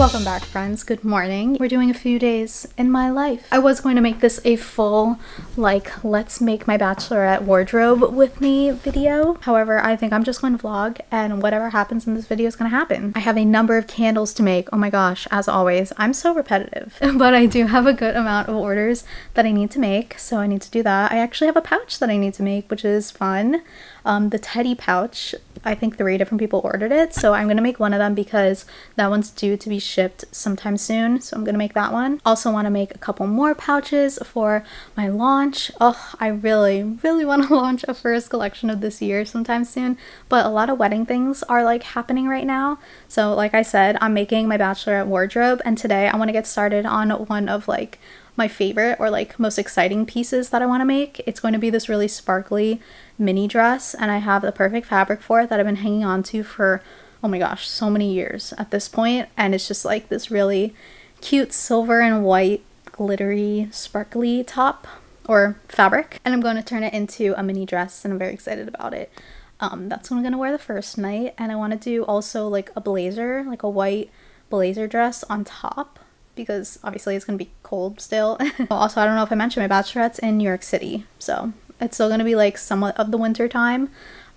Welcome back friends, good morning. We're doing a few days in my life. I was going to make this a full like let's make my bachelorette wardrobe with me video. However, I think I'm just going to vlog and whatever happens in this video is going to happen. I have a number of candles to make. Oh my gosh, as always, I'm so repetitive. but I do have a good amount of orders that I need to make, so I need to do that. I actually have a pouch that I need to make, which is fun. Um, the teddy pouch, I think three different people ordered it, so I'm gonna make one of them because that one's due to be shipped sometime soon, so I'm gonna make that one. Also want to make a couple more pouches for my launch. Oh, I really, really want to launch a first collection of this year sometime soon, but a lot of wedding things are like happening right now. So like I said, I'm making my bachelorette wardrobe, and today I want to get started on one of like my favorite or like most exciting pieces that I want to make. It's going to be this really sparkly mini dress and I have the perfect fabric for it that I've been hanging on to for oh my gosh so many years at this point and it's just like this really cute silver and white glittery sparkly top or fabric and I'm going to turn it into a mini dress and I'm very excited about it. Um, that's what I'm going to wear the first night and I want to do also like a blazer like a white blazer dress on top because obviously it's going to be cold still. also, I don't know if I mentioned my bachelorette's in New York City, so it's still going to be like somewhat of the winter time.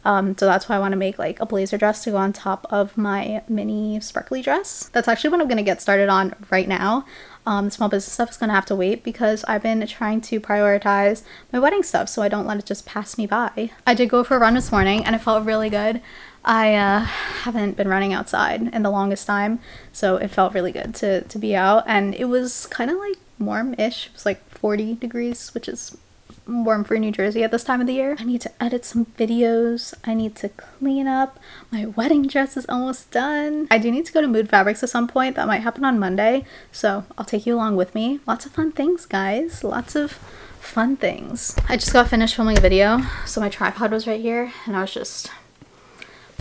Um, so that's why I want to make like a blazer dress to go on top of my mini sparkly dress. That's actually what I'm going to get started on right now. Um, the small business stuff is going to have to wait because I've been trying to prioritize my wedding stuff so I don't let it just pass me by. I did go for a run this morning and it felt really good. I uh, haven't been running outside in the longest time, so it felt really good to, to be out. And it was kind of like warm-ish. It was like 40 degrees, which is warm for New Jersey at this time of the year. I need to edit some videos. I need to clean up. My wedding dress is almost done. I do need to go to Mood Fabrics at some point. That might happen on Monday, so I'll take you along with me. Lots of fun things, guys. Lots of fun things. I just got finished filming a video, so my tripod was right here, and I was just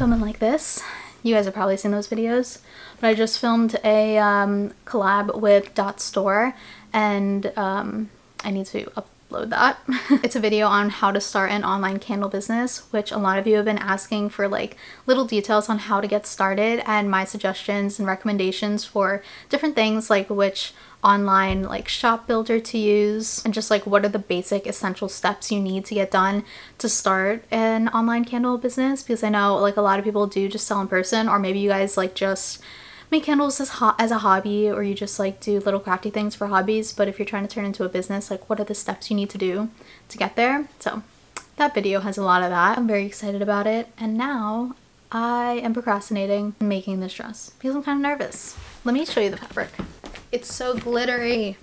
filming like this. You guys have probably seen those videos, but I just filmed a um, collab with Dot Store and um, I need to upload that. it's a video on how to start an online candle business, which a lot of you have been asking for like little details on how to get started and my suggestions and recommendations for different things like which online like shop builder to use and just like what are the basic essential steps you need to get done to start an online candle business? Because I know like a lot of people do just sell in person or maybe you guys like just make candles as, ho as a hobby or you just like do little crafty things for hobbies. But if you're trying to turn into a business like what are the steps you need to do to get there? So that video has a lot of that. I'm very excited about it. And now I am procrastinating making this dress because I'm kind of nervous. Let me show you the fabric it's so glittery.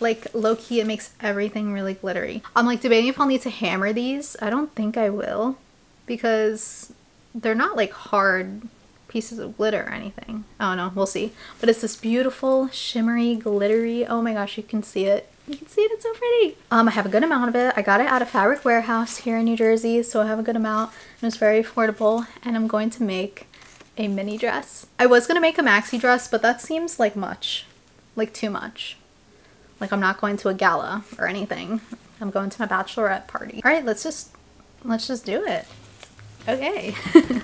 Like low-key, it makes everything really glittery. I'm like debating if I'll need to hammer these. I don't think I will because they're not like hard pieces of glitter or anything. I don't know, we'll see. But it's this beautiful, shimmery, glittery, oh my gosh, you can see it. You can see it, it's so pretty. Um, I have a good amount of it. I got it at a fabric warehouse here in New Jersey, so I have a good amount. It was very affordable, and I'm going to make a mini dress. I was gonna make a maxi dress, but that seems like much like too much. Like I'm not going to a gala or anything. I'm going to my bachelorette party. All right, let's just, let's just do it. Okay.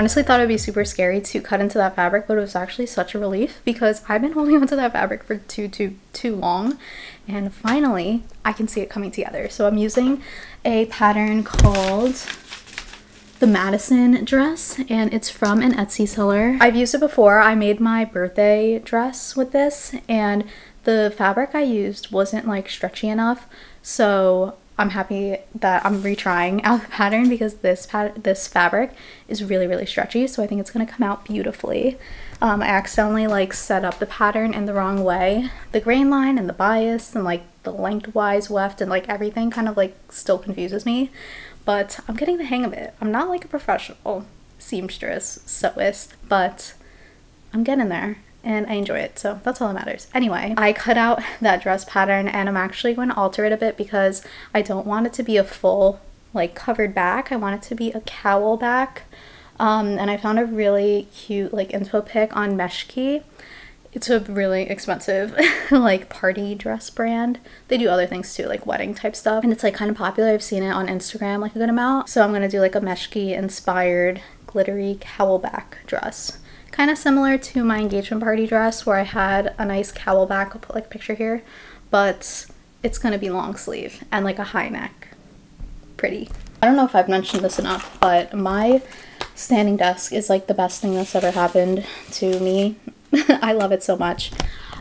honestly thought it'd be super scary to cut into that fabric, but it was actually such a relief because I've been holding onto that fabric for too, too, too long. And finally, I can see it coming together. So I'm using a pattern called the Madison dress and it's from an Etsy seller. I've used it before. I made my birthday dress with this and the fabric I used wasn't like stretchy enough. So I'm happy that I'm retrying out the pattern because this pat this fabric is really really stretchy so I think it's gonna come out beautifully. Um, I accidentally like set up the pattern in the wrong way. The grain line and the bias and like the lengthwise weft and like everything kind of like still confuses me but I'm getting the hang of it. I'm not like a professional seamstress, sewist, but I'm getting there and I enjoy it. So that's all that matters. Anyway, I cut out that dress pattern and I'm actually going to alter it a bit because I don't want it to be a full like covered back. I want it to be a cowl back. Um, and I found a really cute like info pic on Meshki. It's a really expensive like party dress brand. They do other things too, like wedding type stuff. And it's like kind of popular. I've seen it on Instagram like a good amount. So I'm going to do like a Meshki inspired glittery cowl back dress kind of similar to my engagement party dress where I had a nice cowl back, I'll put like a picture here, but it's gonna be long sleeve and like a high neck. Pretty. I don't know if I've mentioned this enough, but my standing desk is like the best thing that's ever happened to me. I love it so much.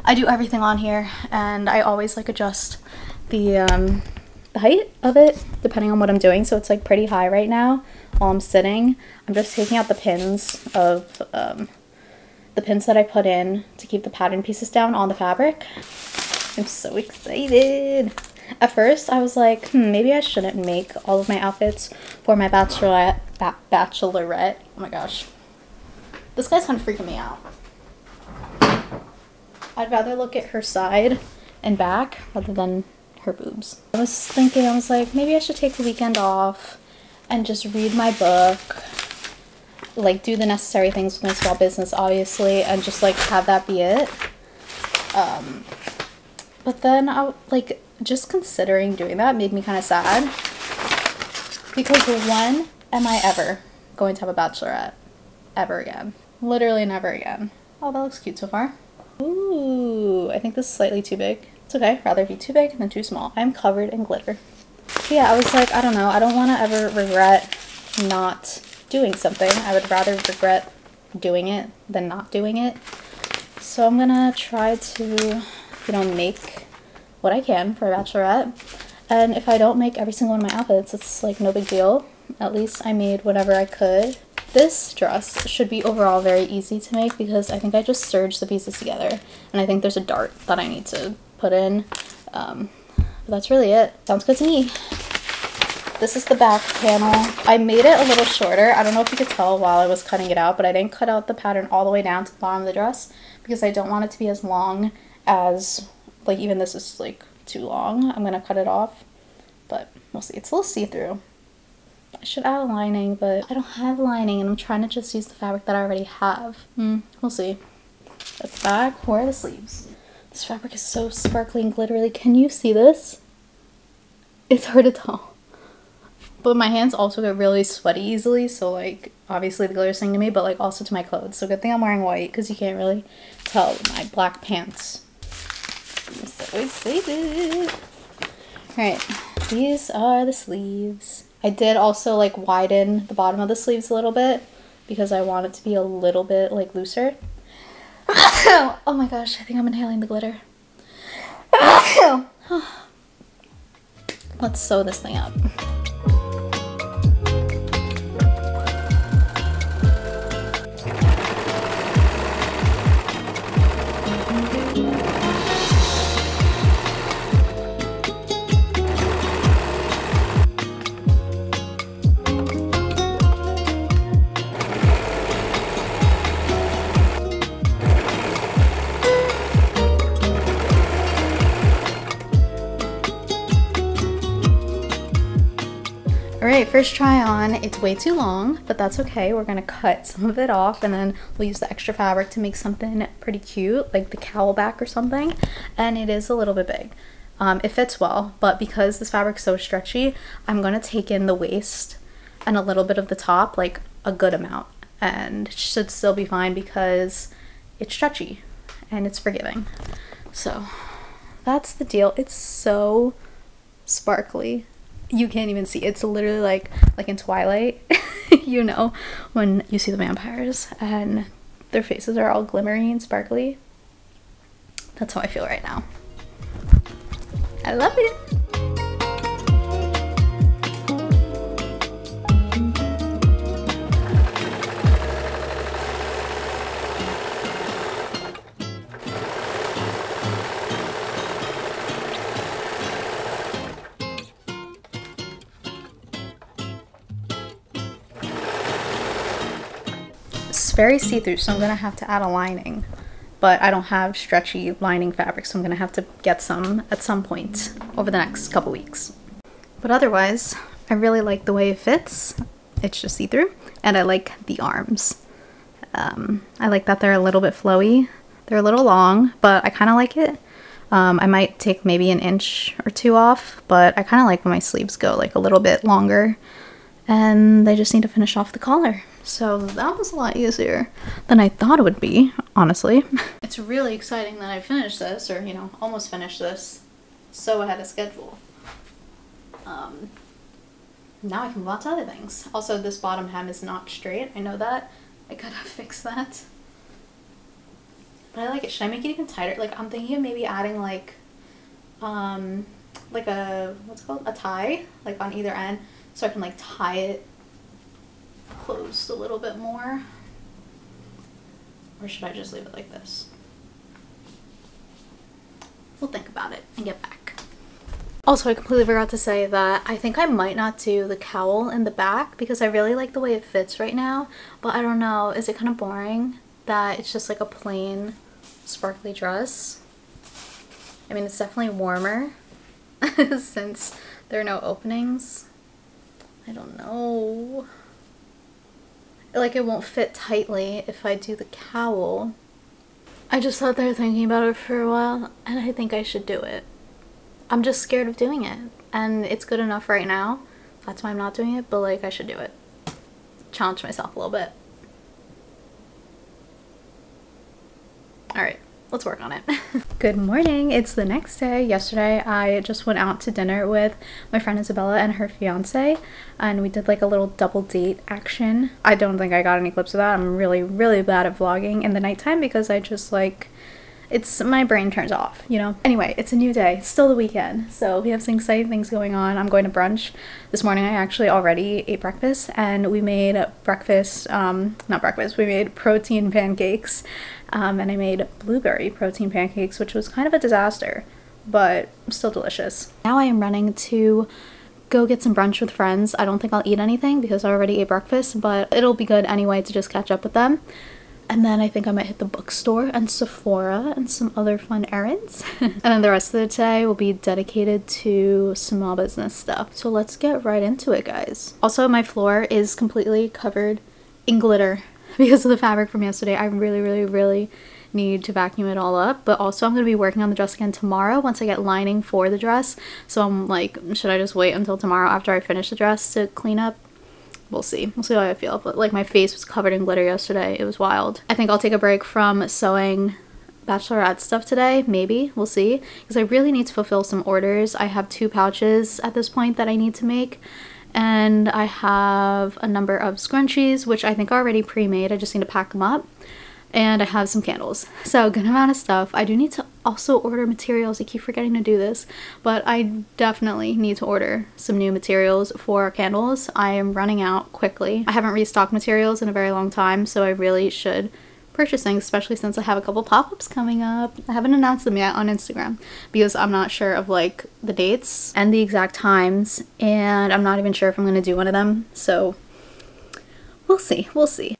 I do everything on here and I always like adjust the, um, the height of it depending on what I'm doing. So it's like pretty high right now while I'm sitting. I'm just taking out the pins of um, the pins that I put in to keep the pattern pieces down on the fabric. I'm so excited. At first, I was like, hmm, maybe I shouldn't make all of my outfits for my bachelorette. Ba bachelorette. Oh my gosh. This guy's kind of freaking me out. I'd rather look at her side and back rather than her boobs. I was thinking, I was like, maybe I should take the weekend off and just read my book like do the necessary things with my small business obviously and just like have that be it. Um but then i like just considering doing that made me kind of sad. Because when am i ever going to have a bachelorette? Ever again. Literally never again. Oh that looks cute so far. Ooh, I think this is slightly too big. It's okay, rather be too big than too small. I'm covered in glitter. But yeah, I was like, I don't know, I don't want to ever regret not doing something. I would rather regret doing it than not doing it. So I'm gonna try to, you know, make what I can for a bachelorette. And if I don't make every single one of my outfits, it's like no big deal. At least I made whatever I could. This dress should be overall very easy to make because I think I just serged the pieces together. And I think there's a dart that I need to put in. Um, but that's really it. Sounds good to me. This is the back panel. I made it a little shorter. I don't know if you could tell while I was cutting it out, but I didn't cut out the pattern all the way down to the bottom of the dress because I don't want it to be as long as, like even this is like too long. I'm gonna cut it off, but we'll see. It's a little see-through. I should add a lining, but I don't have lining and I'm trying to just use the fabric that I already have. Hmm, we'll see. That's back. Where are the sleeves? This fabric is so sparkly and glittery. Can you see this? It's hard to tell. But my hands also get really sweaty easily, so like obviously the glitter's thing to me, but like also to my clothes. So good thing I'm wearing white because you can't really tell my black pants. I'm so excited. Alright, these are the sleeves. I did also like widen the bottom of the sleeves a little bit because I want it to be a little bit like looser. oh my gosh, I think I'm inhaling the glitter. Let's sew this thing up. First try on. It's way too long, but that's okay. We're gonna cut some of it off and then we'll use the extra fabric to make something pretty cute, like the cowl back or something. And it is a little bit big. Um, it fits well, but because this fabric's so stretchy, I'm gonna take in the waist and a little bit of the top, like a good amount. And should still be fine because it's stretchy and it's forgiving. So that's the deal. It's so sparkly you can't even see it's literally like like in twilight you know when you see the vampires and their faces are all glimmery and sparkly That's how I feel right now. I love it. Very see-through, so I'm gonna have to add a lining. But I don't have stretchy lining fabric, so I'm gonna have to get some at some point over the next couple weeks. But otherwise, I really like the way it fits. It's just see-through, and I like the arms. Um, I like that they're a little bit flowy. They're a little long, but I kind of like it. Um, I might take maybe an inch or two off, but I kind of like when my sleeves go like a little bit longer. And they just need to finish off the collar. So that was a lot easier than I thought it would be, honestly. It's really exciting that I finished this, or, you know, almost finished this, so ahead of schedule. Um, now I can move on to other things. Also, this bottom hem is not straight. I know that. I gotta fix that. But I like it. Should I make it even tighter? Like, I'm thinking of maybe adding, like, um, like a, what's called? A tie, like, on either end, so I can, like, tie it closed a little bit more? Or should I just leave it like this? We'll think about it and get back. Also, I completely forgot to say that I think I might not do the cowl in the back because I really like the way it fits right now. But I don't know, is it kind of boring that it's just like a plain sparkly dress? I mean, it's definitely warmer since there are no openings. I don't know like it won't fit tightly if I do the cowl. I just sat there thinking about it for a while and I think I should do it. I'm just scared of doing it and it's good enough right now. That's why I'm not doing it, but like I should do it. Challenge myself a little bit. Alright let's work on it. Good morning. It's the next day. Yesterday I just went out to dinner with my friend Isabella and her fiance and we did like a little double date action. I don't think I got any clips of that. I'm really really bad at vlogging in the nighttime because I just like it's my brain turns off, you know? Anyway, it's a new day. It's still the weekend. So we have some exciting things going on. I'm going to brunch. This morning I actually already ate breakfast and we made breakfast, um, not breakfast, we made protein pancakes um, and I made blueberry protein pancakes, which was kind of a disaster, but still delicious. Now I am running to go get some brunch with friends. I don't think I'll eat anything because I already ate breakfast, but it'll be good anyway to just catch up with them. And then I think I might hit the bookstore and Sephora and some other fun errands. and then the rest of the day will be dedicated to small business stuff. So let's get right into it, guys. Also, my floor is completely covered in glitter because of the fabric from yesterday. I really, really, really need to vacuum it all up. But also I'm going to be working on the dress again tomorrow once I get lining for the dress. So I'm like, should I just wait until tomorrow after I finish the dress to clean up? We'll see. We'll see how I feel. But like my face was covered in glitter yesterday. It was wild. I think I'll take a break from sewing bachelorette stuff today maybe we'll see because i really need to fulfill some orders i have two pouches at this point that i need to make and I have a number of scrunchies, which I think are already pre-made. I just need to pack them up. And I have some candles. So good amount of stuff. I do need to also order materials. I keep forgetting to do this, but I definitely need to order some new materials for candles. I am running out quickly. I haven't restocked materials in a very long time, so I really should purchasing, especially since I have a couple pop-ups coming up. I haven't announced them yet on Instagram because I'm not sure of like the dates and the exact times and I'm not even sure if I'm going to do one of them. So we'll see. We'll see.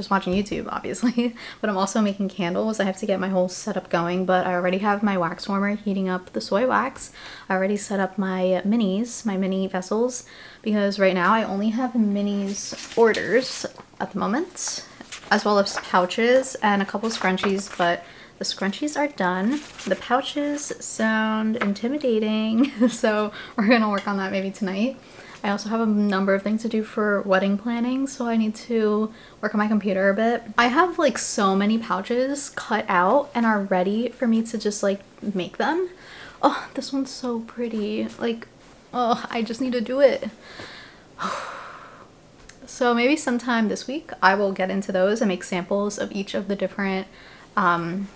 Just watching YouTube obviously but I'm also making candles I have to get my whole setup going but I already have my wax warmer heating up the soy wax I already set up my minis my mini vessels because right now I only have minis orders at the moment as well as pouches and a couple scrunchies but the scrunchies are done. The pouches sound intimidating, so we're gonna work on that maybe tonight. I also have a number of things to do for wedding planning, so I need to work on my computer a bit. I have like so many pouches cut out and are ready for me to just like make them. Oh, this one's so pretty. Like, oh, I just need to do it. so maybe sometime this week I will get into those and make samples of each of the different um,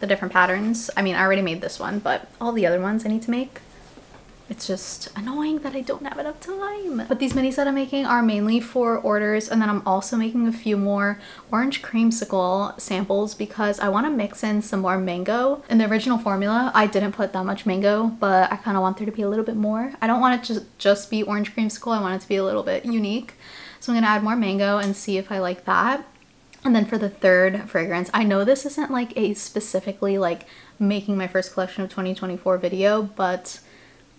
the different patterns. I mean, I already made this one, but all the other ones I need to make. It's just annoying that I don't have enough time. But these minis that I'm making are mainly for orders and then I'm also making a few more orange creamsicle samples because I want to mix in some more mango. In the original formula, I didn't put that much mango, but I kind of want there to be a little bit more. I don't want it to just be orange creamsicle, I want it to be a little bit unique. So I'm going to add more mango and see if I like that. And then for the third fragrance, I know this isn't like a specifically like making my first collection of 2024 video, but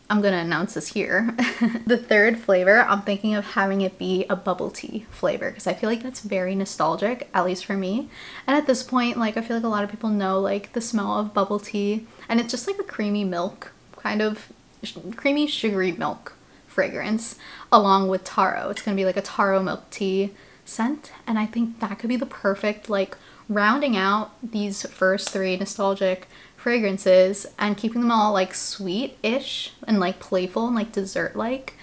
I'm gonna announce this here. the third flavor, I'm thinking of having it be a bubble tea flavor because I feel like that's very nostalgic, at least for me. And at this point, like I feel like a lot of people know like the smell of bubble tea and it's just like a creamy milk, kind of creamy sugary milk fragrance along with taro. It's gonna be like a taro milk tea scent and I think that could be the perfect like rounding out these first three nostalgic fragrances and keeping them all like sweet-ish and like playful and like dessert-like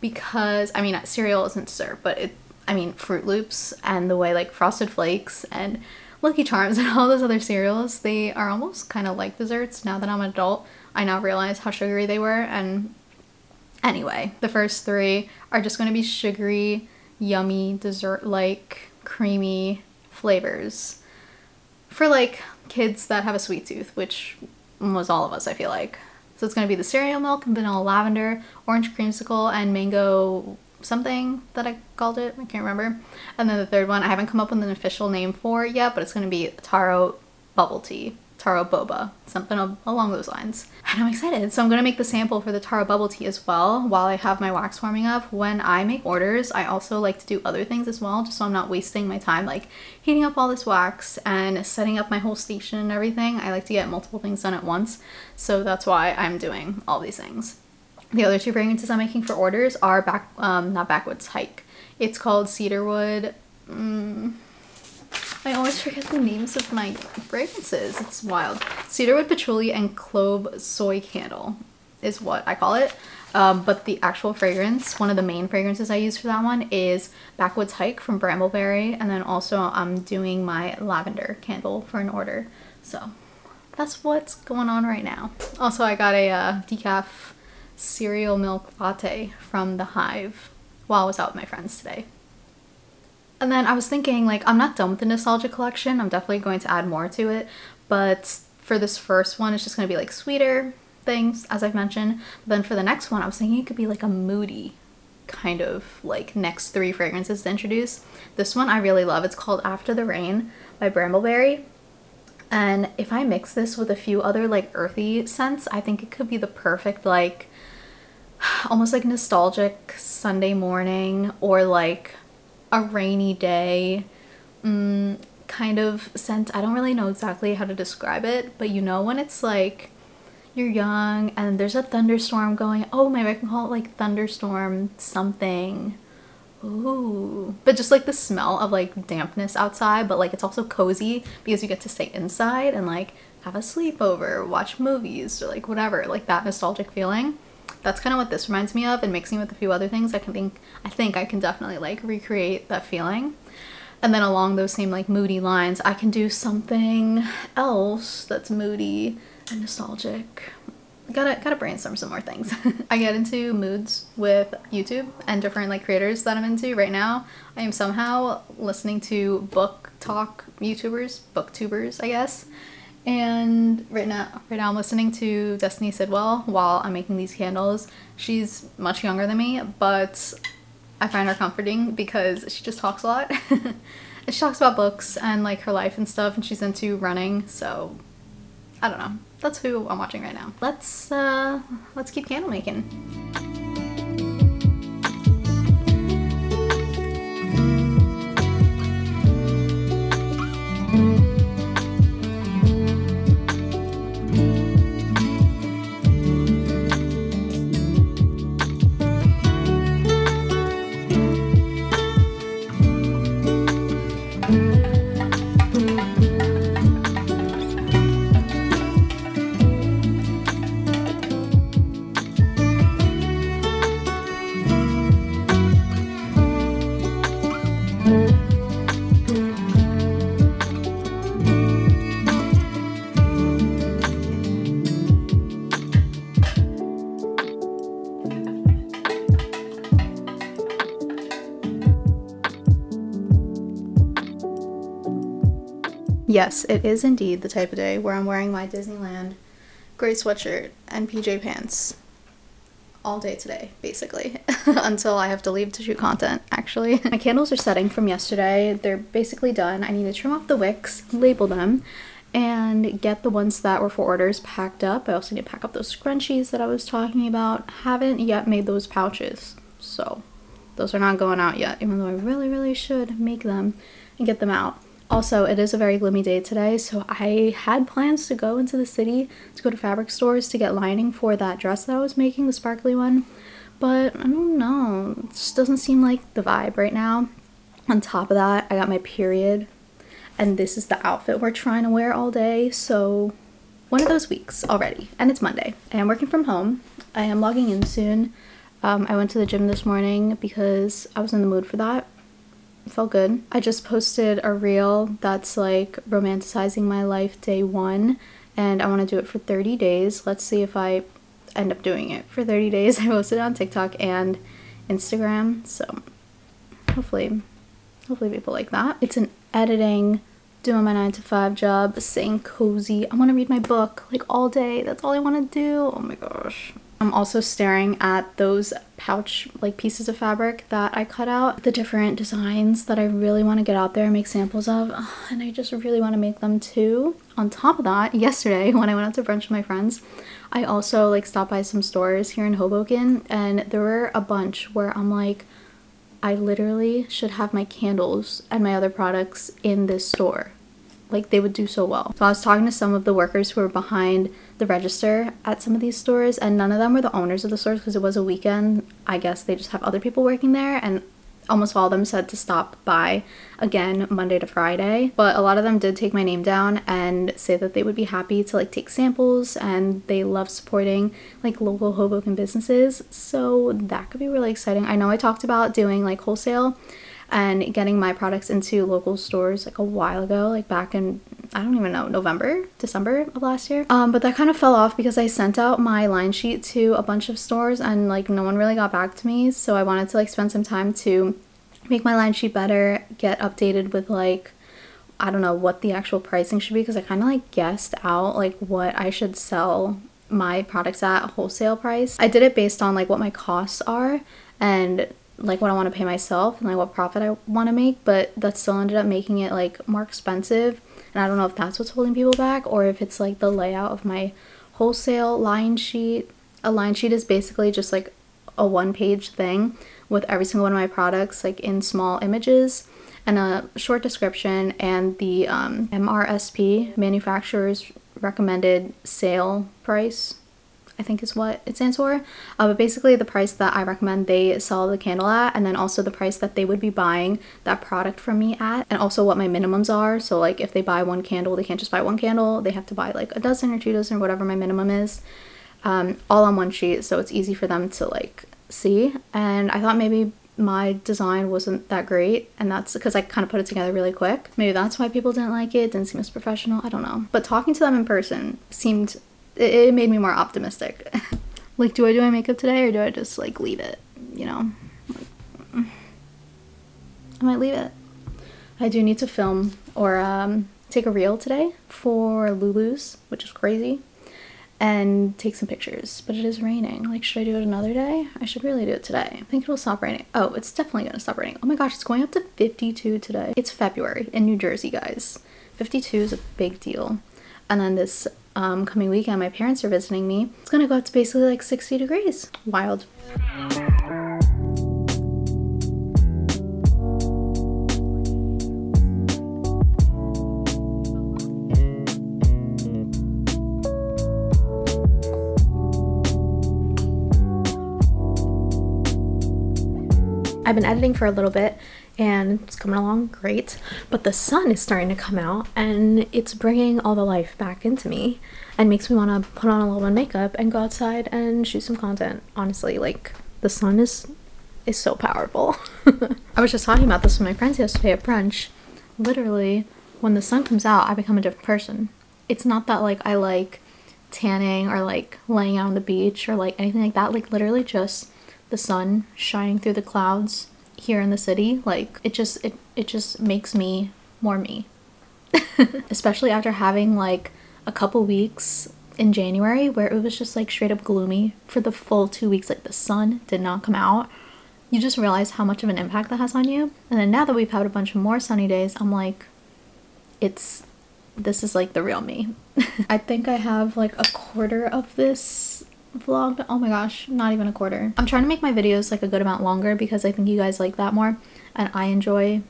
because I mean cereal isn't dessert but it I mean Froot Loops and the way like Frosted Flakes and Lucky Charms and all those other cereals they are almost kind of like desserts now that I'm an adult. I now realize how sugary they were and anyway the first three are just going to be sugary yummy dessert-like creamy flavors for like kids that have a sweet tooth, which was all of us, I feel like. So it's going to be the cereal milk, vanilla lavender, orange creamsicle, and mango something that I called it. I can't remember. And then the third one, I haven't come up with an official name for yet, but it's going to be taro bubble tea taro boba, something along those lines. And I'm excited. So I'm gonna make the sample for the taro bubble tea as well while I have my wax warming up. When I make orders, I also like to do other things as well, just so I'm not wasting my time like heating up all this wax and setting up my whole station and everything. I like to get multiple things done at once. So that's why I'm doing all these things. The other two fragrances I'm making for orders are back, um, not Backwoods Hike. It's called Cedarwood. Mm, I always forget the names of my fragrances. It's wild. Cedarwood Patchouli and Clove Soy Candle is what I call it. Um, but the actual fragrance, one of the main fragrances I use for that one is Backwoods Hike from Brambleberry. And then also I'm doing my lavender candle for an order. So that's what's going on right now. Also, I got a uh, decaf cereal milk latte from The Hive while I was out with my friends today. And then I was thinking like I'm not done with the nostalgia collection. I'm definitely going to add more to it. But for this first one, it's just going to be like sweeter things, as I've mentioned. But then for the next one, I was thinking it could be like a moody kind of like next three fragrances to introduce. This one I really love. It's called After the Rain by Brambleberry. And if I mix this with a few other like earthy scents, I think it could be the perfect like almost like nostalgic Sunday morning or like a rainy day mm, kind of scent. I don't really know exactly how to describe it, but you know when it's like you're young and there's a thunderstorm going, oh, maybe I can call it like thunderstorm something. Ooh. But just like the smell of like dampness outside, but like it's also cozy because you get to stay inside and like have a sleepover, watch movies, or like whatever, like that nostalgic feeling that's kind of what this reminds me of and mixing with a few other things. I can think I think I can definitely like recreate that feeling. And then along those same like moody lines I can do something else that's moody and nostalgic. Gotta gotta brainstorm some more things. I get into moods with YouTube and different like creators that I'm into right now. I am somehow listening to book talk YouTubers booktubers I guess and right now, right now I'm listening to Destiny Sidwell while I'm making these candles. She's much younger than me, but I find her comforting because she just talks a lot. she talks about books and like her life and stuff and she's into running, so I don't know. That's who I'm watching right now. Let's uh let's keep candle making. Yes, it is indeed the type of day where I'm wearing my Disneyland gray sweatshirt and PJ pants all day today, basically, until I have to leave to shoot content, actually. my candles are setting from yesterday. They're basically done. I need to trim off the wicks, label them, and get the ones that were for orders packed up. I also need to pack up those scrunchies that I was talking about. Haven't yet made those pouches, so those are not going out yet, even though I really, really should make them and get them out. Also, it is a very gloomy day today, so I had plans to go into the city to go to fabric stores to get lining for that dress that I was making, the sparkly one. But I don't know, it just doesn't seem like the vibe right now. On top of that, I got my period, and this is the outfit we're trying to wear all day, so one of those weeks already, and it's Monday. I am working from home. I am logging in soon. Um, I went to the gym this morning because I was in the mood for that felt good. I just posted a reel that's like romanticizing my life day one and I want to do it for 30 days. Let's see if I end up doing it for 30 days. I posted on TikTok and Instagram, so hopefully hopefully people like that. It's an editing doing my 9 to 5 job, staying cozy. I want to read my book like all day. That's all I want to do. Oh my gosh. I'm also staring at those pouch like pieces of fabric that I cut out, the different designs that I really want to get out there and make samples of, and I just really want to make them too. On top of that, yesterday when I went out to brunch with my friends, I also like stopped by some stores here in Hoboken and there were a bunch where I'm like, I literally should have my candles and my other products in this store like they would do so well. So I was talking to some of the workers who were behind the register at some of these stores and none of them were the owners of the stores because it was a weekend. I guess they just have other people working there and almost all of them said to stop by again Monday to Friday. But a lot of them did take my name down and say that they would be happy to like take samples and they love supporting like local Hoboken businesses. So that could be really exciting. I know I talked about doing like wholesale and getting my products into local stores like a while ago, like back in I don't even know, November, December of last year. Um, but that kind of fell off because I sent out my line sheet to a bunch of stores and like no one really got back to me. So I wanted to like spend some time to make my line sheet better, get updated with like I don't know what the actual pricing should be because I kind of like guessed out like what I should sell my products at wholesale price. I did it based on like what my costs are and like what I want to pay myself and like what profit I want to make, but that still ended up making it like more expensive. And I don't know if that's what's holding people back or if it's like the layout of my wholesale line sheet. A line sheet is basically just like a one page thing with every single one of my products like in small images and a short description and the um, MRSP manufacturer's recommended sale price I think is what it stands for. Uh, but basically the price that I recommend they sell the candle at and then also the price that they would be buying that product from me at and also what my minimums are. So like if they buy one candle, they can't just buy one candle. They have to buy like a dozen or two dozen or whatever my minimum is um, all on one sheet. So it's easy for them to like see. And I thought maybe my design wasn't that great and that's because I kind of put it together really quick. Maybe that's why people didn't like it, didn't seem as professional, I don't know. But talking to them in person seemed it, it made me more optimistic. like, do I do my makeup today or do I just like leave it? You know, I might leave it. I do need to film or um, take a reel today for Lulu's, which is crazy. and take some pictures. But it is raining. Like, should I do it another day? I should really do it today. I think it'll stop raining. Oh, it's definitely gonna stop raining. Oh my gosh, it's going up to 52 today. It's February in New Jersey, guys. 52 is a big deal. And then this um, coming weekend, my parents are visiting me. It's gonna go up to basically like 60 degrees. Wild. I've been editing for a little bit and it's coming along great. But the sun is starting to come out and it's bringing all the life back into me and makes me want to put on a little bit of makeup and go outside and shoot some content. Honestly, like the sun is is so powerful. I was just talking about this with my friends yesterday at brunch. Literally, when the sun comes out, I become a different person. It's not that like I like tanning or like laying out on the beach or like anything like that. Like literally just the sun shining through the clouds here in the city like it just it, it just makes me more me. Especially after having like a couple weeks in January where it was just like straight up gloomy for the full two weeks like the sun did not come out. You just realize how much of an impact that has on you. And then now that we've had a bunch of more sunny days I'm like it's this is like the real me. I think I have like a quarter of this vlogged oh my gosh not even a quarter. I'm trying to make my videos like a good amount longer because i think you guys like that more and i enjoy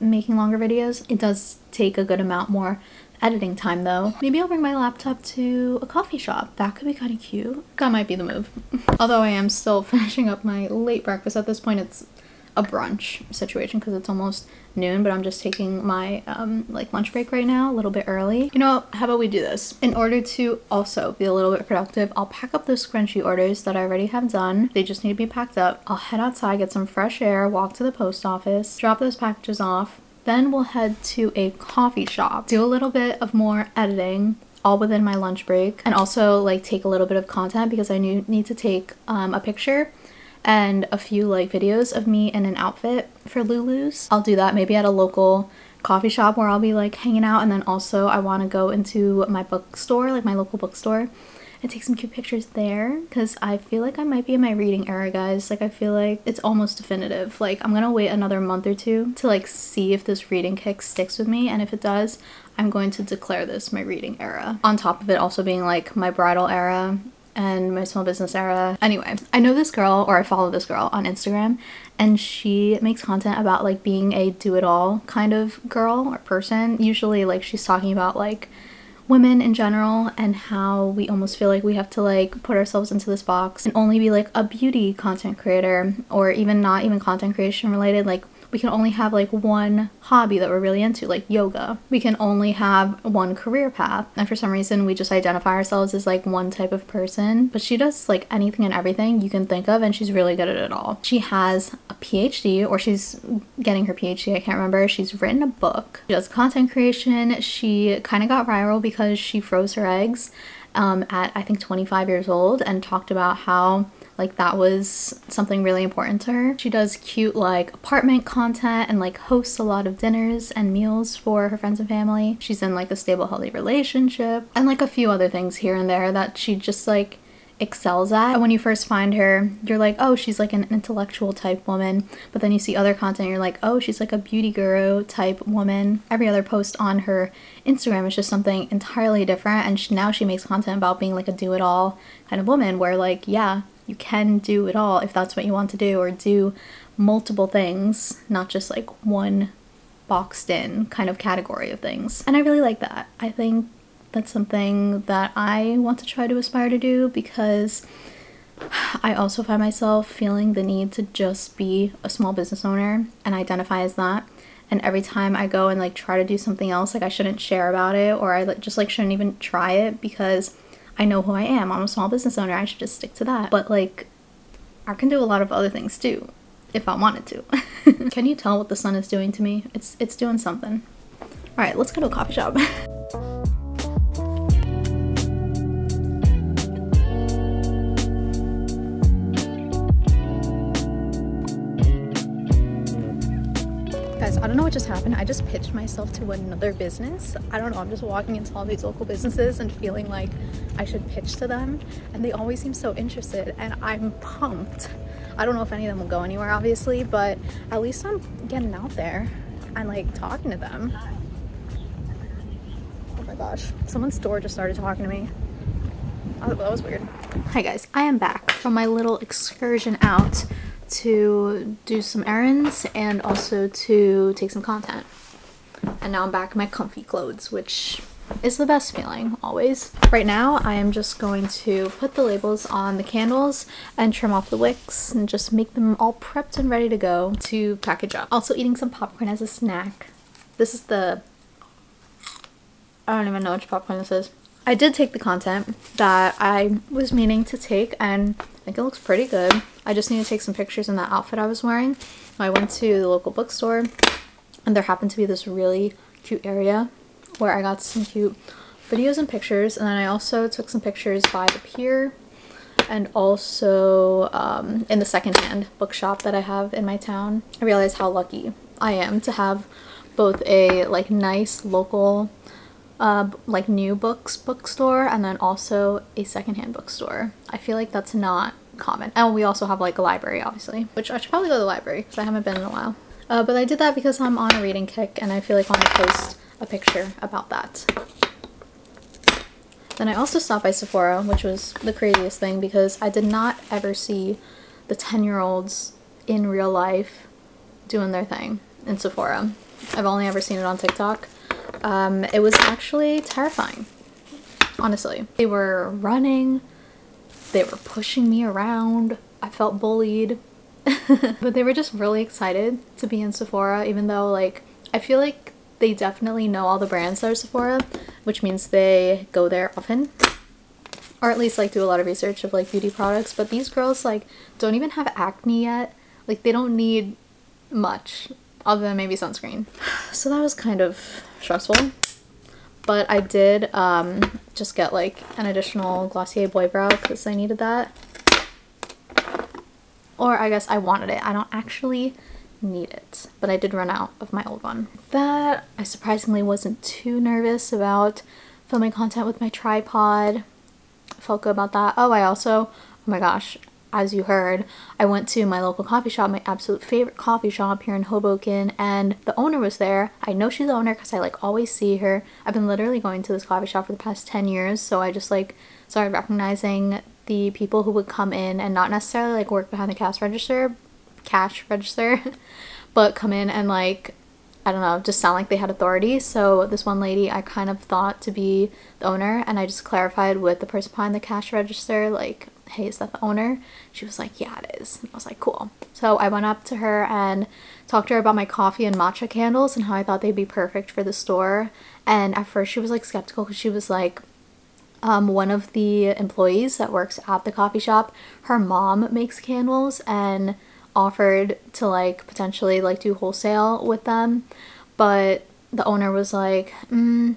making longer videos. It does take a good amount more editing time though. Maybe i'll bring my laptop to a coffee shop. That could be kind of cute. That might be the move. Although i am still finishing up my late breakfast at this point it's a brunch situation because it's almost noon, but I'm just taking my um, like lunch break right now, a little bit early. You know, how about we do this? In order to also be a little bit productive, I'll pack up those scrunchie orders that I already have done. They just need to be packed up. I'll head outside, get some fresh air, walk to the post office, drop those packages off. Then we'll head to a coffee shop, do a little bit of more editing, all within my lunch break and also like take a little bit of content because I need to take um, a picture and a few like videos of me in an outfit for Lulu's. I'll do that maybe at a local coffee shop where I'll be like hanging out and then also I want to go into my bookstore, like my local bookstore and take some cute pictures there because I feel like I might be in my reading era guys. Like I feel like it's almost definitive. Like I'm gonna wait another month or two to like see if this reading kick sticks with me and if it does I'm going to declare this my reading era. On top of it also being like my bridal era and my small business era. Anyway, I know this girl or I follow this girl on Instagram and she makes content about like being a do-it-all kind of girl or person. Usually like she's talking about like women in general and how we almost feel like we have to like put ourselves into this box and only be like a beauty content creator or even not even content creation related like we can only have like one hobby that we're really into, like yoga. We can only have one career path. And for some reason, we just identify ourselves as like one type of person. But she does like anything and everything you can think of, and she's really good at it all. She has a PhD, or she's getting her PhD, I can't remember. She's written a book. She does content creation. She kind of got viral because she froze her eggs um, at I think 25 years old and talked about how like that was something really important to her. She does cute like apartment content and like hosts a lot of dinners and meals for her friends and family. She's in like a stable healthy relationship and like a few other things here and there that she just like excels at. When you first find her, you're like, oh, she's like an intellectual type woman. But then you see other content, you're like, oh, she's like a beauty guru type woman. Every other post on her Instagram is just something entirely different. And she, now she makes content about being like a do it all kind of woman, where like, yeah, you can do it all if that's what you want to do, or do multiple things, not just like one boxed in kind of category of things. And I really like that. I think that's something that I want to try to aspire to do because I also find myself feeling the need to just be a small business owner and identify as that. And every time I go and like try to do something else, like I shouldn't share about it or I like just like shouldn't even try it because I know who I am. I'm a small business owner. I should just stick to that. But like I can do a lot of other things too if I wanted to. can you tell what the sun is doing to me? It's it's doing something. All right, let's go to a coffee shop. don't know what just happened. I just pitched myself to another business. I don't know. I'm just walking into all these local businesses and feeling like I should pitch to them. And they always seem so interested and I'm pumped. I don't know if any of them will go anywhere, obviously, but at least I'm getting out there and like talking to them. Oh my gosh. Someone's door just started talking to me. Oh, that was weird. Hi guys, I am back from my little excursion out to do some errands and also to take some content. And now I'm back in my comfy clothes, which is the best feeling always. Right now I am just going to put the labels on the candles and trim off the wicks and just make them all prepped and ready to go to package up. Also eating some popcorn as a snack. This is the I don't even know which popcorn this is. I did take the content that I was meaning to take and I think it looks pretty good. I just need to take some pictures in that outfit I was wearing. I went to the local bookstore and there happened to be this really cute area where I got some cute videos and pictures and then I also took some pictures by the pier and also um, in the secondhand bookshop that I have in my town. I realized how lucky I am to have both a like nice local uh, like new books bookstore and then also a secondhand bookstore. I feel like that's not common. And we also have like a library obviously, which I should probably go to the library because I haven't been in a while. Uh, but I did that because I'm on a reading kick and I feel like I want to post a picture about that. Then I also stopped by Sephora, which was the craziest thing because I did not ever see the 10 year olds in real life doing their thing in Sephora. I've only ever seen it on TikTok um, it was actually terrifying, honestly. They were running, they were pushing me around, I felt bullied, but they were just really excited to be in Sephora, even though like, I feel like they definitely know all the brands that are Sephora, which means they go there often. Or at least like do a lot of research of like beauty products. But these girls like don't even have acne yet. Like they don't need much other than maybe sunscreen. So that was kind of stressful. But I did um, just get like an additional Glossier Boy Brow because I needed that. Or I guess I wanted it. I don't actually need it, but I did run out of my old one. That I surprisingly wasn't too nervous about filming content with my tripod. I felt good about that. Oh, I also, oh my gosh, as you heard, I went to my local coffee shop, my absolute favorite coffee shop here in Hoboken, and the owner was there. I know she's the owner because I like always see her. I've been literally going to this coffee shop for the past 10 years, so I just like started recognizing the people who would come in and not necessarily like work behind the cash register, cash register, but come in and like I don't know, just sound like they had authority. So this one lady I kind of thought to be the owner and I just clarified with the person behind the cash register like hey, is that the owner? She was like, yeah, it is. And I was like, cool. So I went up to her and talked to her about my coffee and matcha candles and how I thought they'd be perfect for the store. And at first she was like skeptical because she was like, um, one of the employees that works at the coffee shop, her mom makes candles and offered to like potentially like do wholesale with them. But the owner was like, mm,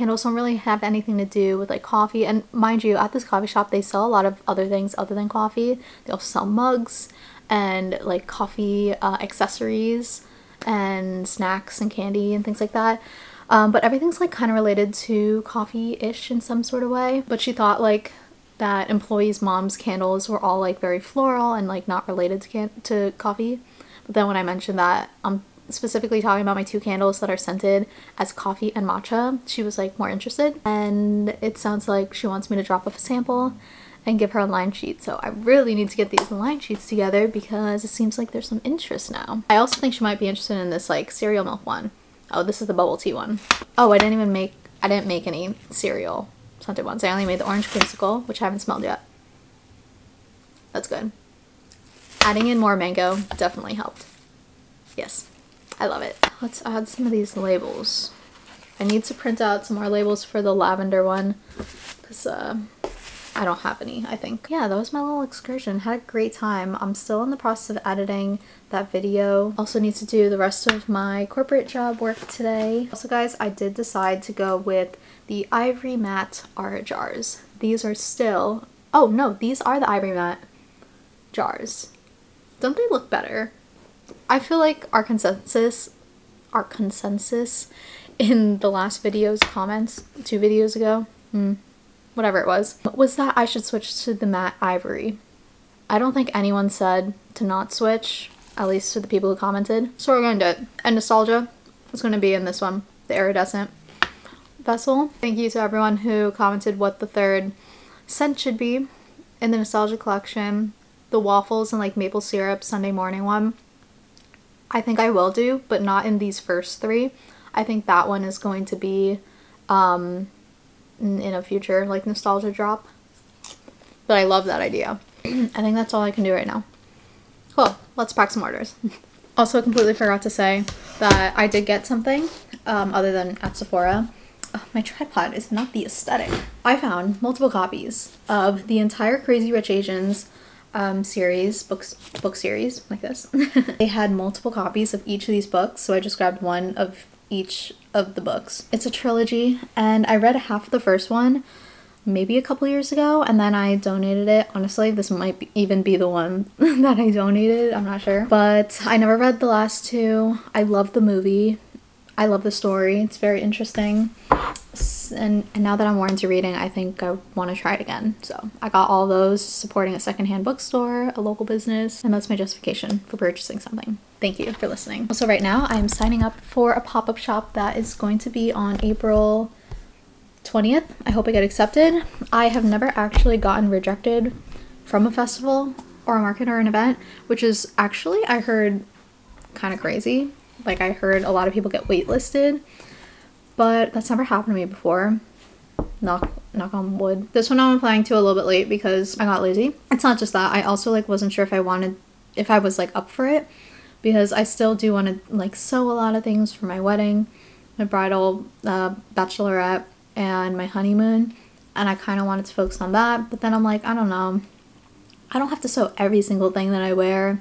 candles don't really have anything to do with like coffee. And mind you at this coffee shop they sell a lot of other things other than coffee. They also sell mugs and like coffee uh, accessories and snacks and candy and things like that. Um, but everything's like kind of related to coffee-ish in some sort of way. But she thought like that employees mom's candles were all like very floral and like not related to, to coffee. But then when I mentioned that I'm specifically talking about my two candles that are scented as coffee and matcha, she was like more interested. And it sounds like she wants me to drop off a sample and give her a line sheet. So I really need to get these line sheets together because it seems like there's some interest now. I also think she might be interested in this like cereal milk one. Oh, this is the bubble tea one. Oh, I didn't even make, I didn't make any cereal scented ones. I only made the orange creamsicle, which I haven't smelled yet. That's good. Adding in more mango definitely helped. Yes. I love it. Let's add some of these labels. I need to print out some more labels for the lavender one because uh, I don't have any, I think. Yeah, that was my little excursion. Had a great time. I'm still in the process of editing that video. Also need to do the rest of my corporate job work today. Also guys, I did decide to go with the Ivory Matte Ara jars. These are still, oh no, these are the Ivory Matte jars. Don't they look better? I feel like our consensus our consensus in the last video's comments two videos ago. Hmm. Whatever it was. Was that I should switch to the matte ivory. I don't think anyone said to not switch, at least to the people who commented. So we're gonna do it. And nostalgia is gonna be in this one, the iridescent vessel. Thank you to everyone who commented what the third scent should be in the nostalgia collection. The waffles and like maple syrup Sunday morning one. I think I will do, but not in these first three. I think that one is going to be um, in a future like nostalgia drop. But I love that idea. I think that's all I can do right now. Cool, let's pack some orders. also completely forgot to say that I did get something um, other than at Sephora. My tripod is not the aesthetic. I found multiple copies of the entire Crazy Rich Asians um, series, books, book series like this. they had multiple copies of each of these books, so I just grabbed one of each of the books. It's a trilogy, and I read half of the first one maybe a couple years ago, and then I donated it. Honestly, this might be, even be the one that I donated, I'm not sure. But I never read the last two. I love the movie. I love the story. It's very interesting. And, and now that I'm more into reading, I think I want to try it again. So I got all those supporting a secondhand bookstore, a local business, and that's my justification for purchasing something. Thank you for listening. Also right now I'm signing up for a pop-up shop that is going to be on April 20th. I hope I get accepted. I have never actually gotten rejected from a festival or a market or an event, which is actually, I heard, kind of crazy. Like I heard a lot of people get waitlisted, but that's never happened to me before. Knock knock on wood. This one I'm applying to a little bit late because I got lazy. It's not just that. I also like wasn't sure if I wanted if I was like up for it because I still do want to like sew a lot of things for my wedding, my bridal uh, bachelorette, and my honeymoon. And I kind of wanted to focus on that, but then I'm like, I don't know. I don't have to sew every single thing that I wear.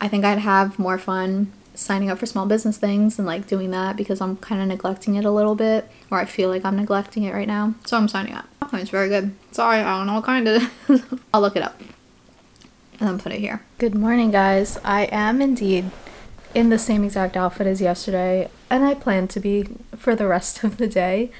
I think I'd have more fun signing up for small business things and like doing that because I'm kind of neglecting it a little bit or I feel like I'm neglecting it right now. So I'm signing up. It's very good. Sorry, I don't know what kind of. I'll look it up and then put it here. Good morning guys. I am indeed in the same exact outfit as yesterday and I plan to be for the rest of the day.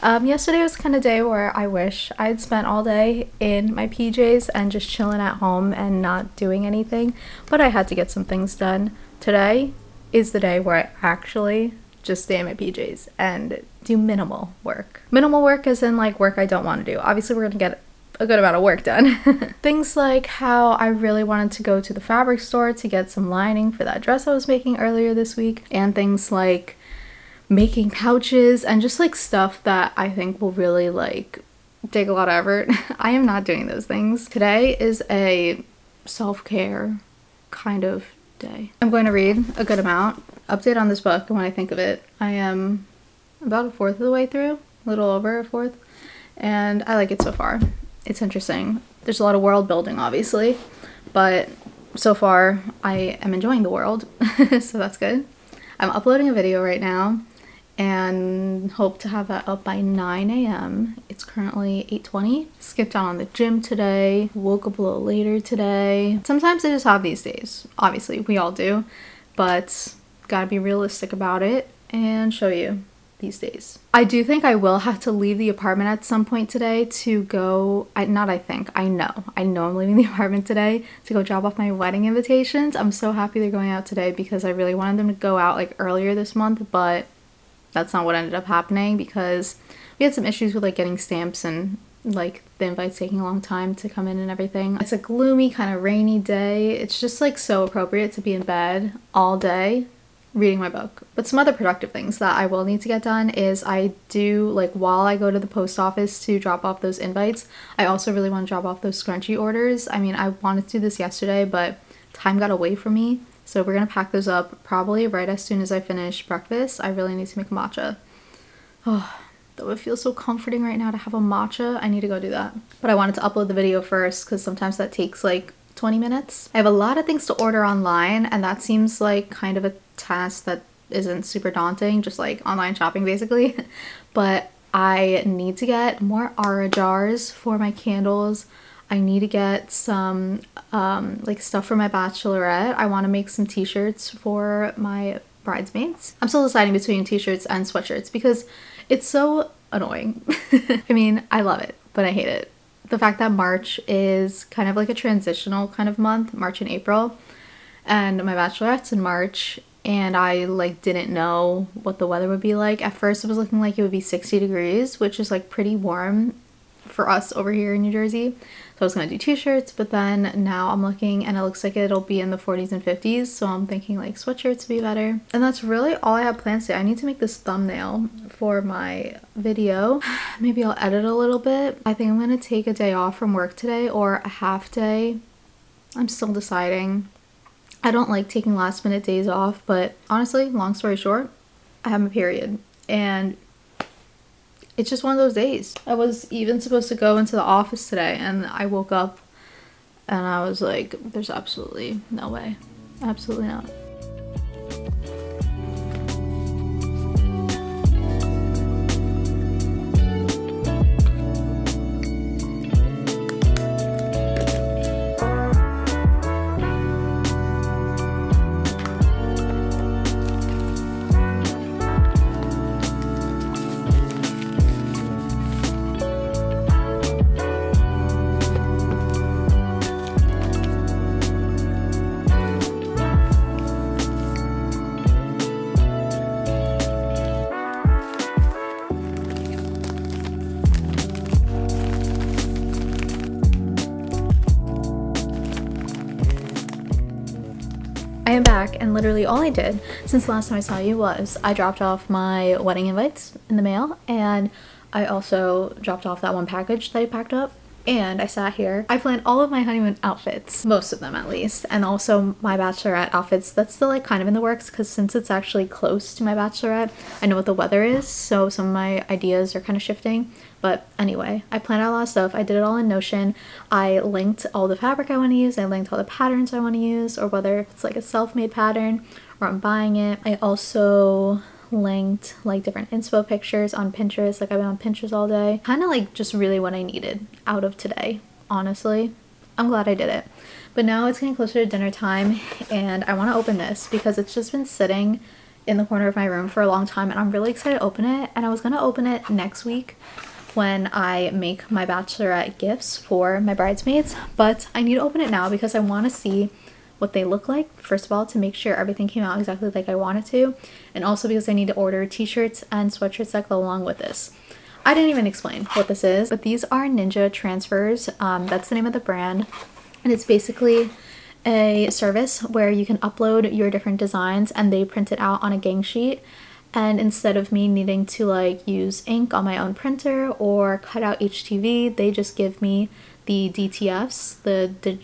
Um, yesterday was kind of day where I wish I'd spent all day in my PJs and just chilling at home and not doing anything, but I had to get some things done. Today is the day where I actually just stay in my PJs and do minimal work. Minimal work is in like work I don't want to do. Obviously, we're gonna get a good amount of work done. Things like how I really wanted to go to the fabric store to get some lining for that dress I was making earlier this week, and things like making pouches and just like stuff that I think will really like take a lot of effort. I am not doing those things. Today is a self-care kind of day. I'm going to read a good amount, update on this book and when I think of it. I am about a fourth of the way through, a little over a fourth, and I like it so far. It's interesting. There's a lot of world building obviously, but so far I am enjoying the world, so that's good. I'm uploading a video right now and hope to have that up by 9 a.m. It's currently 8.20. Skipped out on the gym today, woke up a little later today. Sometimes I just have these days. Obviously, we all do, but gotta be realistic about it and show you these days. I do think I will have to leave the apartment at some point today to go, I, not I think, I know. I know I'm leaving the apartment today to go drop off my wedding invitations. I'm so happy they're going out today because I really wanted them to go out like earlier this month, but that's not what ended up happening because we had some issues with like getting stamps and like the invites taking a long time to come in and everything. It's a gloomy kind of rainy day. It's just like so appropriate to be in bed all day reading my book. But some other productive things that I will need to get done is I do like while I go to the post office to drop off those invites, I also really want to drop off those scrunchie orders. I mean, I wanted to do this yesterday, but time got away from me. So we're gonna pack those up probably right as soon as I finish breakfast. I really need to make matcha. Oh, that would feel so comforting right now to have a matcha. I need to go do that. But I wanted to upload the video first because sometimes that takes like 20 minutes. I have a lot of things to order online and that seems like kind of a task that isn't super daunting, just like online shopping basically. but I need to get more Ara jars for my candles. I need to get some um, like stuff for my bachelorette. I want to make some t-shirts for my bridesmaids. I'm still deciding between t-shirts and sweatshirts because it's so annoying. I mean, I love it, but I hate it. The fact that March is kind of like a transitional kind of month, March and April, and my bachelorette's in March, and I like didn't know what the weather would be like. At first, it was looking like it would be 60 degrees, which is like pretty warm for us over here in New Jersey. So I was gonna do t-shirts, but then now I'm looking and it looks like it'll be in the 40s and 50s. So I'm thinking like sweatshirts would be better. And that's really all I have plans today. I need to make this thumbnail for my video. Maybe I'll edit a little bit. I think I'm gonna take a day off from work today or a half day. I'm still deciding. I don't like taking last minute days off, but honestly, long story short, I have my period and it's just one of those days. I was even supposed to go into the office today and I woke up and I was like, there's absolutely no way. Absolutely not. Literally all I did since the last time I saw you was I dropped off my wedding invites in the mail and I also dropped off that one package that I packed up and I sat here. I planned all of my honeymoon outfits, most of them at least, and also my bachelorette outfits. That's still like kind of in the works because since it's actually close to my bachelorette, I know what the weather is, so some of my ideas are kind of shifting. But anyway, I planned out a lot of stuff. I did it all in Notion. I linked all the fabric I want to use. I linked all the patterns I want to use, or whether it's like a self-made pattern or I'm buying it. I also linked like different inspo pictures on Pinterest. Like I've been on Pinterest all day. Kind of like just really what I needed out of today, honestly. I'm glad I did it. But now it's getting closer to dinner time and I want to open this because it's just been sitting in the corner of my room for a long time and I'm really excited to open it and I was going to open it next week when I make my bachelorette gifts for my bridesmaids but I need to open it now because I want to see what they look like first of all to make sure everything came out exactly like I wanted to and also because I need to order t-shirts and sweatshirts that go along with this. I didn't even explain what this is but these are Ninja Transfers. Um, that's the name of the brand and it's basically a service where you can upload your different designs and they print it out on a gang sheet and instead of me needing to like use ink on my own printer or cut out HTV they just give me the DTFs the di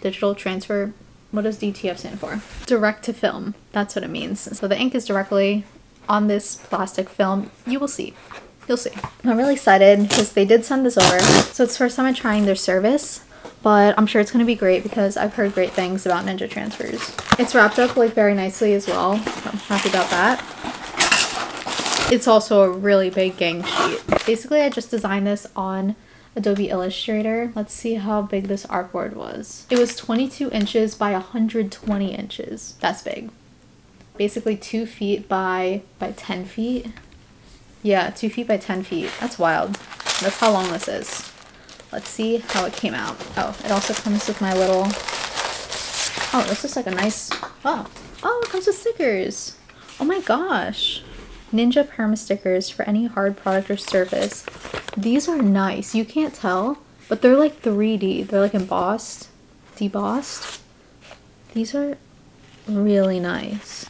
digital transfer what does DTF stand for? Direct to film. That's what it means. So the ink is directly on this plastic film. You will see. You'll see. I'm really excited because they did send this over. So it's first time I'm trying their service, but I'm sure it's going to be great because I've heard great things about Ninja Transfers. It's wrapped up like very nicely as well. So I'm happy about that. It's also a really big gang sheet. Basically, I just designed this on Adobe Illustrator. Let's see how big this artboard was. It was 22 inches by 120 inches. That's big. Basically two feet by, by 10 feet. Yeah, two feet by 10 feet. That's wild. That's how long this is. Let's see how it came out. Oh, it also comes with my little... Oh, this is like a nice... Oh, oh, it comes with stickers. Oh my gosh. Ninja Perma stickers for any hard product or surface. These are nice. You can't tell, but they're like 3D. They're like embossed, debossed. These are really nice.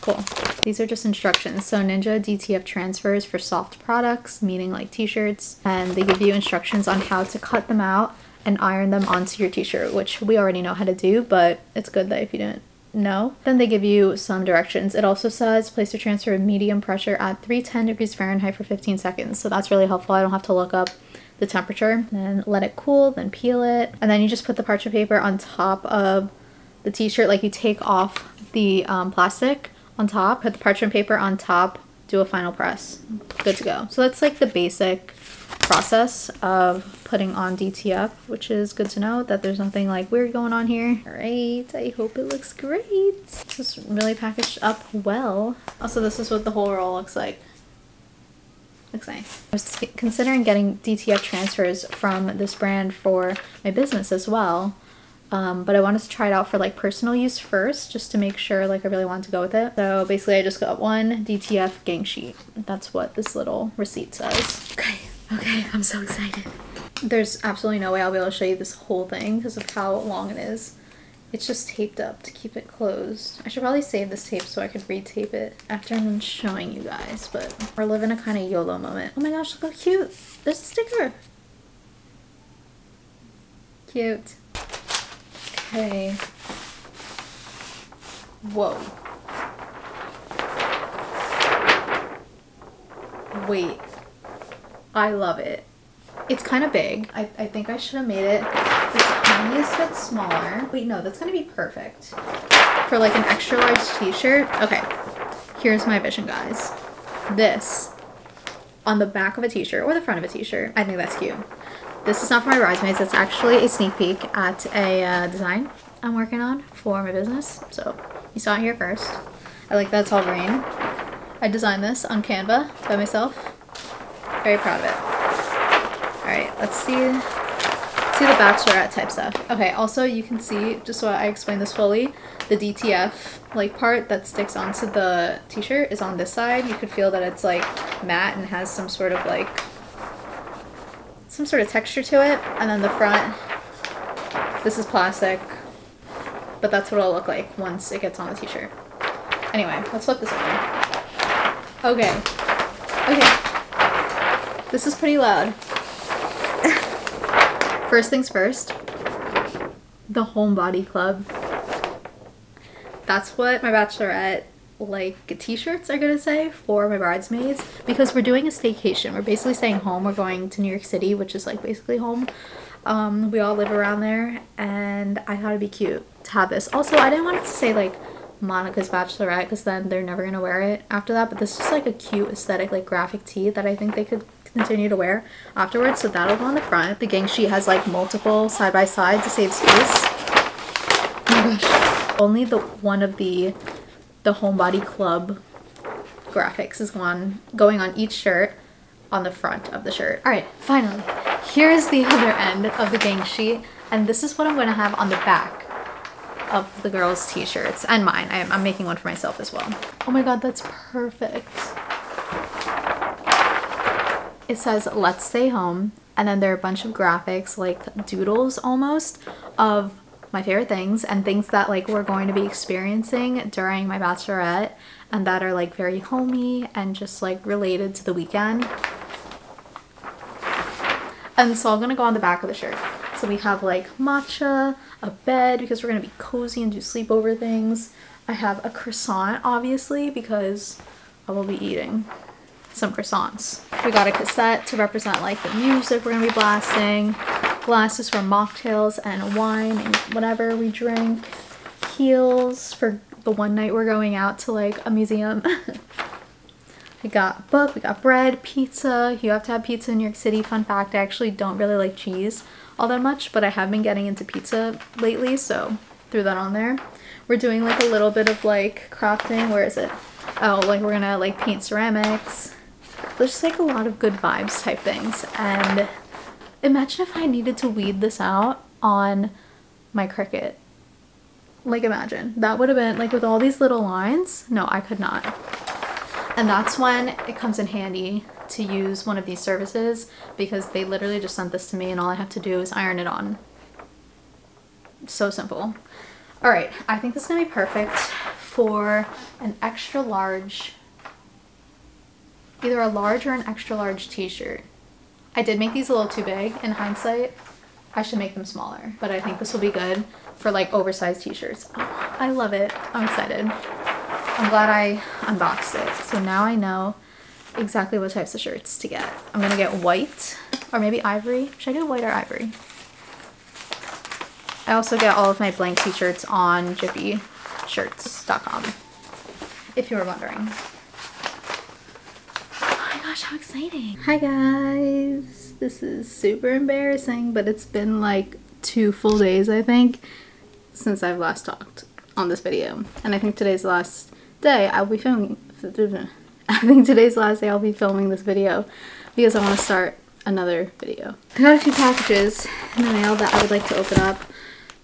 Cool. These are just instructions. So Ninja DTF transfers for soft products, meaning like t-shirts, and they give you instructions on how to cut them out and iron them onto your t-shirt, which we already know how to do, but it's good that if you didn't no. Then they give you some directions. It also says place your transfer at medium pressure at 310 degrees Fahrenheit for 15 seconds. So that's really helpful. I don't have to look up the temperature. Then let it cool, then peel it. And then you just put the parchment paper on top of the t-shirt. Like you take off the um, plastic on top, put the parchment paper on top, do a final press. Good to go. So that's like the basic process of putting on DTF, which is good to know that there's nothing like weird going on here. All right, I hope it looks great. Is really packaged up well. Also, this is what the whole roll looks like. Looks nice. I was considering getting DTF transfers from this brand for my business as well. Um, but I wanted to try it out for like personal use first, just to make sure like I really wanted to go with it. So basically I just got one DTF gang sheet. That's what this little receipt says. Okay, okay, I'm so excited. There's absolutely no way I'll be able to show you this whole thing because of how long it is. It's just taped up to keep it closed. I should probably save this tape so I could retape it after I'm done showing you guys, but we're living a kind of YOLO moment. Oh my gosh, look how cute. There's a sticker. Cute. Okay. Whoa. Wait. I love it. It's kind of big. I, I think I should have made it the tiniest bit smaller. Wait, no, that's gonna be perfect. For like an extra large t-shirt. Okay, here's my vision, guys. This on the back of a t-shirt or the front of a t-shirt. I think that's cute. This is not for my bridesmaids. It's actually a sneak peek at a uh, design I'm working on for my business. So you saw it here first. I like that it's all green. I designed this on Canva by myself. Very proud of it. Alright, let's see see the bachelorette type stuff. Okay, also you can see, just so I explain this fully, the DTF like part that sticks onto the t-shirt is on this side. You could feel that it's like matte and has some sort of like some sort of texture to it. And then the front, this is plastic, but that's what it'll look like once it gets on the t-shirt. Anyway, let's flip this over. Okay. Okay. This is pretty loud. first things first, the Homebody Club. That's what my bachelorette like t-shirts are gonna say for my bridesmaids because we're doing a staycation. We're basically staying home. We're going to new york city which is like basically home. Um, we all live around there and i thought it'd be cute to have this. Also i didn't want it to say like monica's bachelorette because then they're never gonna wear it after that but this is just like a cute aesthetic like graphic tee that i think they could continue to wear afterwards so that'll go on the front. The gang sheet has like multiple side by side to save space. Oh my gosh. Only the one of the the Homebody Club graphics is going, going on each shirt on the front of the shirt. All right, finally, here's the other end of the gang sheet. And this is what I'm gonna have on the back of the girls' t-shirts and mine. I am, I'm making one for myself as well. Oh my God, that's perfect. It says, let's stay home. And then there are a bunch of graphics, like doodles almost, of my favorite things and things that like we're going to be experiencing during my bachelorette and that are like very homey and just like related to the weekend. And so I'm gonna go on the back of the shirt. So we have like matcha, a bed because we're gonna be cozy and do sleepover things. I have a croissant obviously because I will be eating some croissants. We got a cassette to represent like the music we're gonna be blasting glasses for mocktails and wine and whatever we drink, heels for the one night we're going out to like a museum. we got book, we got bread, pizza. You have to have pizza in New York City. Fun fact, I actually don't really like cheese all that much, but I have been getting into pizza lately, so threw that on there. We're doing like a little bit of like crafting. Where is it? Oh, like we're gonna like paint ceramics. There's just like a lot of good vibes type things. And Imagine if I needed to weed this out on my Cricut. Like imagine. That would have been like with all these little lines. No, I could not. And that's when it comes in handy to use one of these services because they literally just sent this to me and all I have to do is iron it on. So simple. All right, I think this is gonna be perfect for an extra large, either a large or an extra large t-shirt. I did make these a little too big in hindsight. I should make them smaller, but I think this will be good for like oversized t-shirts. Oh, I love it. I'm excited. I'm glad I unboxed it. So now I know exactly what types of shirts to get. I'm gonna get white or maybe ivory. Should I do white or ivory? I also get all of my blank t-shirts on jiffyshirts.com if you were wondering how exciting. Hi guys. This is super embarrassing, but it's been like two full days, I think, since I've last talked on this video. And I think today's the last day I'll be filming. I think today's the last day I'll be filming this video because I want to start another video. I got a few packages in the mail that I would like to open up.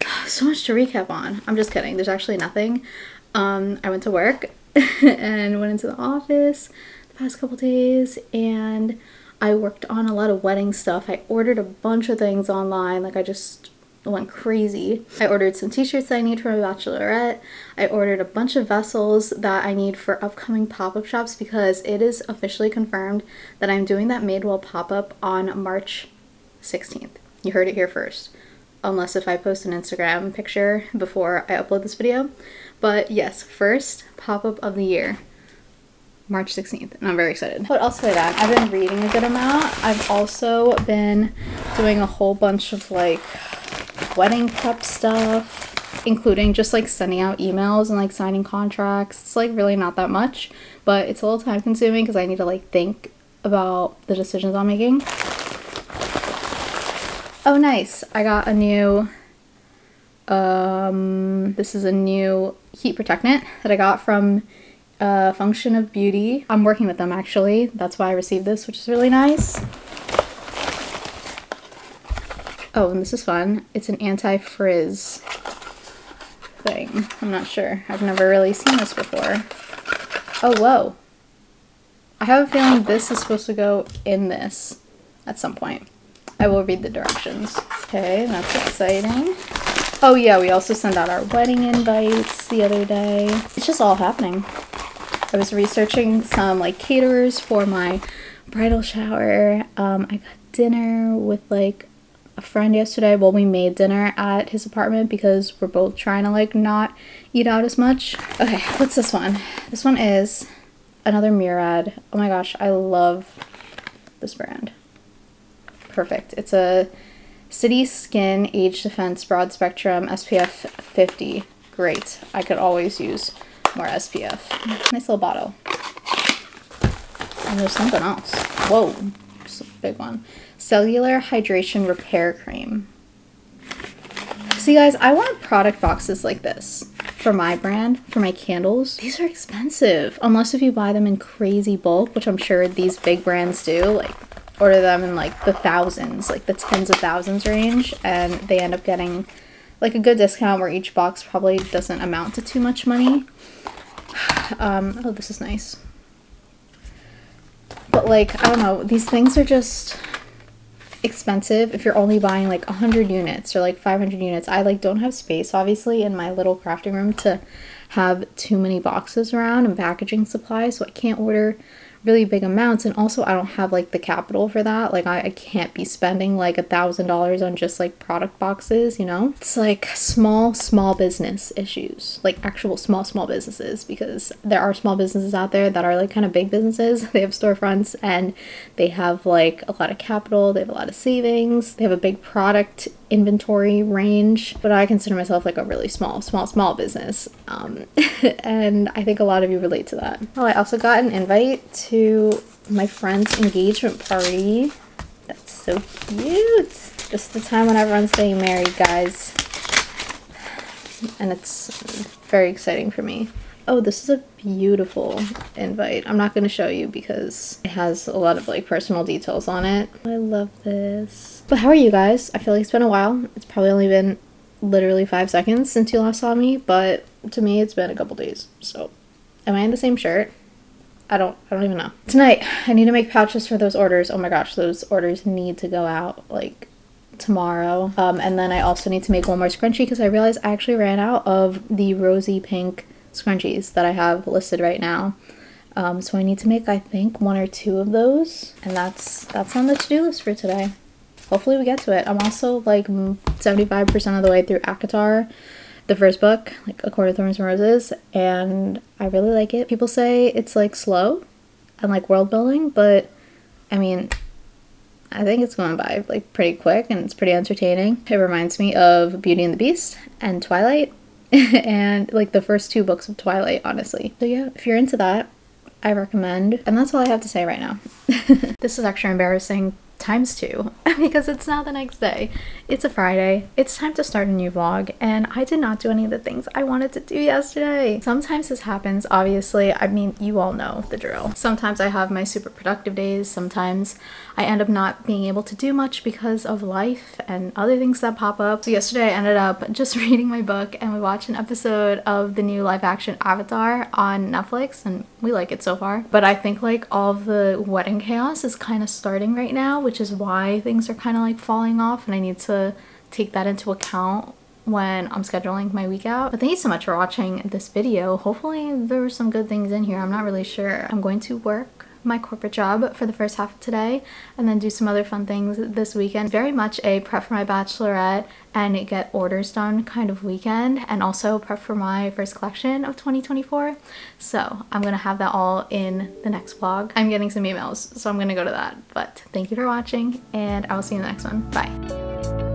So much to recap on. I'm just kidding. There's actually nothing. Um, I went to work and went into the office past couple days and I worked on a lot of wedding stuff. I ordered a bunch of things online. Like I just went crazy. I ordered some t-shirts that I need for my bachelorette. I ordered a bunch of vessels that I need for upcoming pop-up shops because it is officially confirmed that I'm doing that Madewell pop-up on March 16th. You heard it here first. Unless if I post an Instagram picture before I upload this video. But yes, first pop-up of the year. March 16th, and I'm very excited. What else have I done? I've been reading a good amount. I've also been doing a whole bunch of like wedding prep stuff, including just like sending out emails and like signing contracts. It's like really not that much, but it's a little time consuming because I need to like think about the decisions I'm making. Oh, nice. I got a new, um, this is a new heat protectant that I got from uh, Function of Beauty. I'm working with them actually. That's why I received this, which is really nice. Oh, and this is fun. It's an anti-frizz thing. I'm not sure. I've never really seen this before. Oh, whoa. I have a feeling this is supposed to go in this at some point. I will read the directions. Okay, that's exciting. Oh yeah, we also sent out our wedding invites the other day. It's just all happening. I was researching some like caterers for my bridal shower. Um, I got dinner with like a friend yesterday. Well, we made dinner at his apartment because we're both trying to like not eat out as much. Okay, what's this one? This one is another Murad. Oh my gosh, I love this brand. Perfect. It's a City Skin Age Defense Broad Spectrum SPF 50. Great. I could always use more SPF. Nice little bottle. And there's something else. Whoa, it's a big one. Cellular Hydration Repair Cream. See guys, I want product boxes like this for my brand, for my candles. These are expensive, unless if you buy them in crazy bulk, which I'm sure these big brands do, like order them in like the thousands, like the tens of thousands range, and they end up getting like a good discount where each box probably doesn't amount to too much money. Um, oh, this is nice. But like, I don't know, these things are just expensive if you're only buying like 100 units or like 500 units. I like don't have space obviously in my little crafting room to have too many boxes around and packaging supplies, so I can't order really big amounts and also i don't have like the capital for that. Like i, I can't be spending like a thousand dollars on just like product boxes you know? It's like small small business issues like actual small small businesses because there are small businesses out there that are like kind of big businesses. They have storefronts and they have like a lot of capital they have a lot of savings they have a big product inventory range, but I consider myself like a really small, small, small business. Um, and I think a lot of you relate to that. Oh, I also got an invite to my friend's engagement party. That's so cute. Just the time when everyone's getting married, guys. And it's very exciting for me. Oh, this is a beautiful invite. I'm not going to show you because it has a lot of like personal details on it. I love this. But how are you guys? I feel like it's been a while. It's probably only been literally five seconds since you last saw me, but to me it's been a couple days. So, am I in the same shirt? I don't I don't even know. Tonight, I need to make pouches for those orders. Oh my gosh, those orders need to go out like tomorrow. Um, and then I also need to make one more scrunchie because I realized I actually ran out of the rosy pink scrunchies that I have listed right now. Um, so I need to make, I think, one or two of those. And that's that's on the to-do list for today. Hopefully we get to it. I'm also like 75% of the way through ACOTAR, the first book, like A Court of Thorns and Roses, and I really like it. People say it's like slow and like world building, but I mean, I think it's going by like pretty quick and it's pretty entertaining. It reminds me of Beauty and the Beast and Twilight and like the first two books of Twilight, honestly. So yeah, if you're into that, I recommend. And that's all I have to say right now. this is actually embarrassing times two because it's now the next day. It's a Friday. It's time to start a new vlog and I did not do any of the things I wanted to do yesterday. Sometimes this happens, obviously. I mean, you all know the drill. Sometimes I have my super productive days. Sometimes I end up not being able to do much because of life and other things that pop up. So yesterday I ended up just reading my book and we watched an episode of the new live action Avatar on Netflix and we like it so far. But I think like all the wedding chaos is kind of starting right now, which is why things are kind of like falling off and I need to take that into account when I'm scheduling my week out. But thank you so much for watching this video. Hopefully there were some good things in here. I'm not really sure. I'm going to work my corporate job for the first half of today and then do some other fun things this weekend. Very much a prep for my bachelorette and get orders done kind of weekend and also prep for my first collection of 2024. So I'm gonna have that all in the next vlog. I'm getting some emails so I'm gonna go to that. But thank you for watching and I will see you in the next one. Bye.